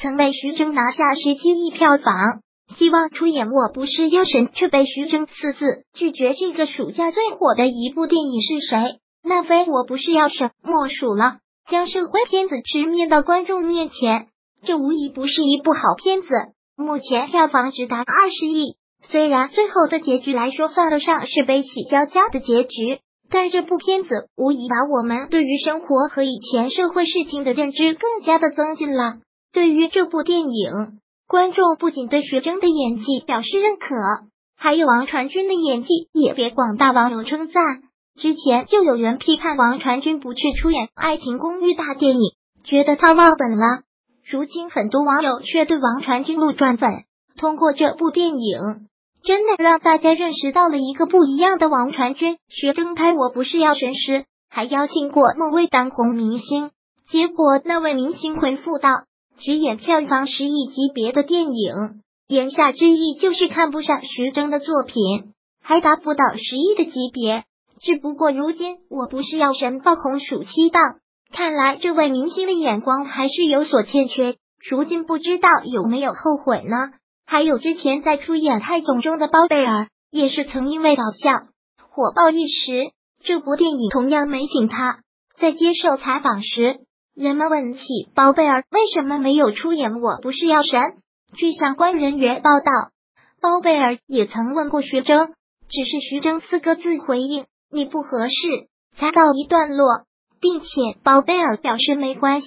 曾为徐峥拿下十七亿票房，希望出演《我不是药神》，却被徐峥四次拒绝。这个暑假最火的一部电影是谁？那非《我不是药神》莫属了。将社会片子直面到观众面前，这无疑不是一部好片子。目前票房直达二十亿，虽然最后的结局来说算得上是悲喜交加的结局。但这部片子无疑把我们对于生活和以前社会事情的认知更加的增进了。对于这部电影，观众不仅对徐峥的演技表示认可，还有王传君的演技也被广大网友称赞。之前就有人批判王传君不去出演《爱情公寓》大电影，觉得他忘本了。如今很多网友却对王传君路转粉，通过这部电影。真的让大家认识到了一个不一样的王传君。学登台，我不是药神师，还邀请过某位当红明星，结果那位明星回复道：“只演票房十亿级别的电影。”言下之意就是看不上徐峥的作品，还达不到十亿的级别。只不过如今我不是药神爆红暑期档，看来这位明星的眼光还是有所欠缺。如今不知道有没有后悔呢？还有之前在出演《泰囧》中的包贝尔，也是曾因为搞笑火爆一时。这部电影同样没请他。在接受采访时，人们问起包贝尔为什么没有出演《我不是药神》，据相关人员报道，包贝尔也曾问过徐峥，只是徐峥四个字回应“你不合适”，才告一段落，并且包贝尔表示没关系，